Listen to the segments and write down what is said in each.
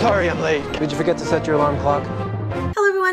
Sorry I'm late. Did you forget to set your alarm clock?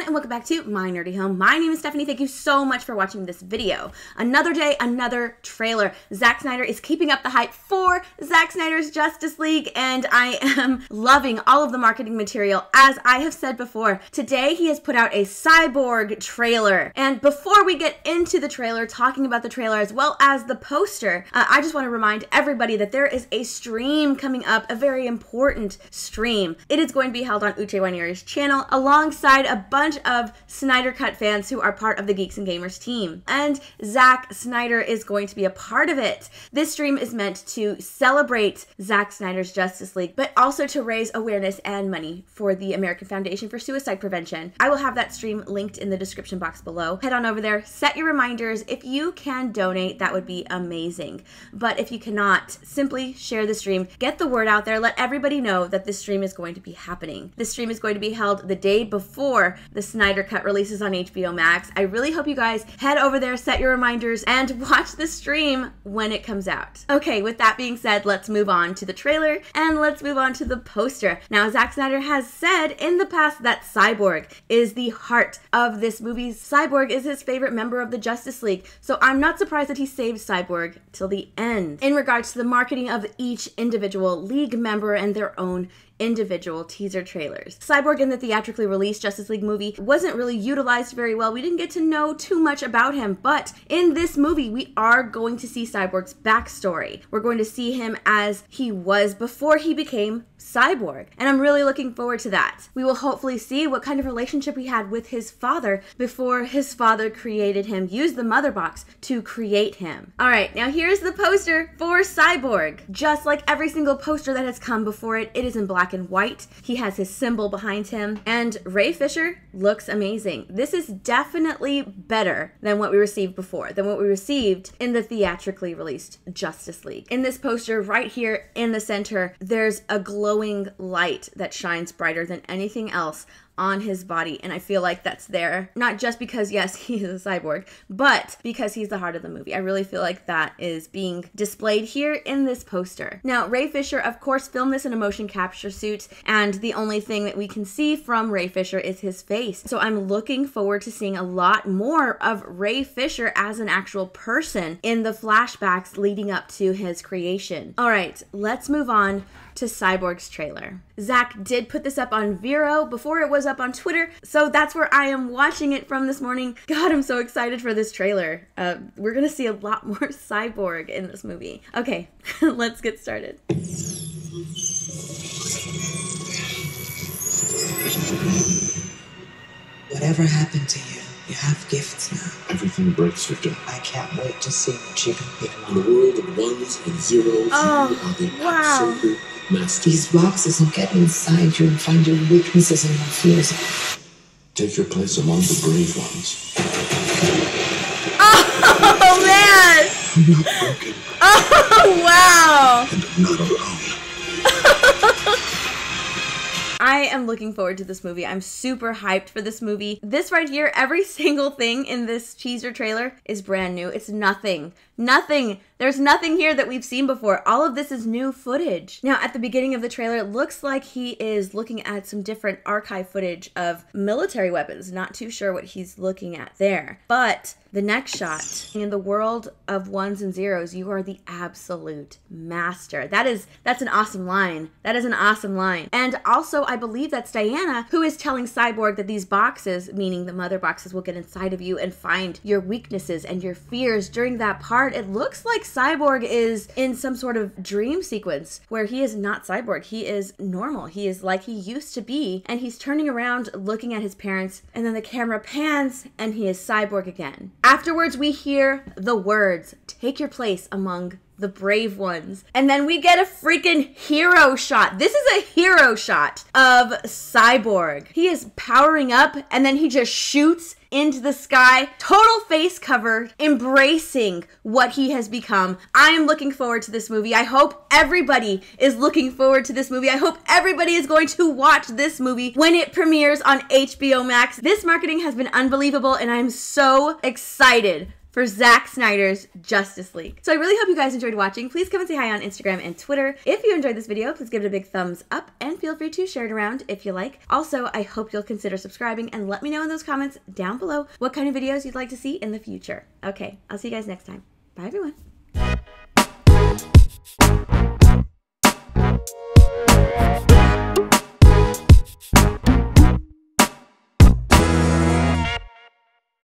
And welcome back to My Nerdy Home. My name is Stephanie. Thank you so much for watching this video. Another day, another trailer. Zack Snyder is keeping up the hype for Zack Snyder's Justice League and I am loving all of the marketing material. As I have said before, today he has put out a Cyborg trailer. And before we get into the trailer, talking about the trailer as well as the poster, uh, I just want to remind everybody that there is a stream coming up, a very important stream. It is going to be held on Uche Waniri's channel alongside a bunch of Snyder Cut fans who are part of the Geeks and Gamers team. And Zack Snyder is going to be a part of it. This stream is meant to celebrate Zack Snyder's Justice League, but also to raise awareness and money for the American Foundation for Suicide Prevention. I will have that stream linked in the description box below. Head on over there, set your reminders. If you can donate, that would be amazing. But if you cannot, simply share the stream, get the word out there, let everybody know that this stream is going to be happening. This stream is going to be held the day before the Snyder Cut releases on HBO Max. I really hope you guys head over there, set your reminders, and watch the stream when it comes out. Okay, with that being said, let's move on to the trailer and let's move on to the poster. Now, Zack Snyder has said in the past that Cyborg is the heart of this movie. Cyborg is his favorite member of the Justice League, so I'm not surprised that he saved Cyborg till the end. In regards to the marketing of each individual League member and their own individual teaser trailers. Cyborg in the theatrically released Justice League movie wasn't really utilized very well. We didn't get to know too much about him, but in this movie, we are going to see Cyborg's backstory. We're going to see him as he was before he became Cyborg, and I'm really looking forward to that. We will hopefully see what kind of relationship he had with his father before his father created him, used the mother box to create him. All right, now here's the poster for Cyborg. Just like every single poster that has come before it, it is in black and white. He has his symbol behind him, and Ray Fisher looks amazing. This is definitely better than what we received before, than what we received in the theatrically released Justice League. In this poster, right here in the center, there's a glowing light that shines brighter than anything else on his body. And I feel like that's there, not just because, yes, he is a cyborg, but because he's the heart of the movie. I really feel like that is being displayed here in this poster. Now, Ray Fisher, of course, filmed this in a motion capture suit, and the only thing that we can see from Ray Fisher is his face. So I'm looking forward to seeing a lot more of Ray Fisher as an actual person in the flashbacks leading up to his creation. All right, let's move on to Cyborg's trailer. Zack did put this up on Vero before it was up on Twitter, so that's where I am watching it from this morning. God, I'm so excited for this trailer. Uh, we're gonna see a lot more Cyborg in this movie. Okay, let's get started. Whatever happened to you, you have gifts now. Everything breaks, Victor. I can't wait to see what you can be In a world of ones and zeros, Oh, you are the wow. absolute master. These boxes and get inside you and find your weaknesses and your fears. Take your place among the brave ones. Oh man! I'm not broken, Oh wow! and I'm not alone. I am looking forward to this movie. I'm super hyped for this movie. This right here, every single thing in this teaser trailer is brand new. It's nothing. Nothing. There's nothing here that we've seen before. All of this is new footage. Now, at the beginning of the trailer, it looks like he is looking at some different archive footage of military weapons. Not too sure what he's looking at there. But the next shot, in the world of ones and zeros, you are the absolute master. That is that's an awesome line. That is an awesome line. And also, I believe that's Diana who is telling Cyborg that these boxes, meaning the mother boxes, will get inside of you and find your weaknesses and your fears during that part. It looks like Cyborg is in some sort of dream sequence where he is not Cyborg. He is normal. He is like he used to be. And he's turning around looking at his parents, and then the camera pans and he is Cyborg again. Afterwards, we hear the words take your place among the brave ones. And then we get a freaking hero shot. This is a hero shot of Cyborg. He is powering up and then he just shoots into the sky, total face cover, embracing what he has become. I am looking forward to this movie. I hope everybody is looking forward to this movie. I hope everybody is going to watch this movie when it premieres on HBO Max. This marketing has been unbelievable and I'm so excited for Zack Snyder's Justice League. So I really hope you guys enjoyed watching. Please come and say hi on Instagram and Twitter. If you enjoyed this video, please give it a big thumbs up and feel free to share it around if you like. Also, I hope you'll consider subscribing and let me know in those comments down below what kind of videos you'd like to see in the future. Okay, I'll see you guys next time. Bye everyone.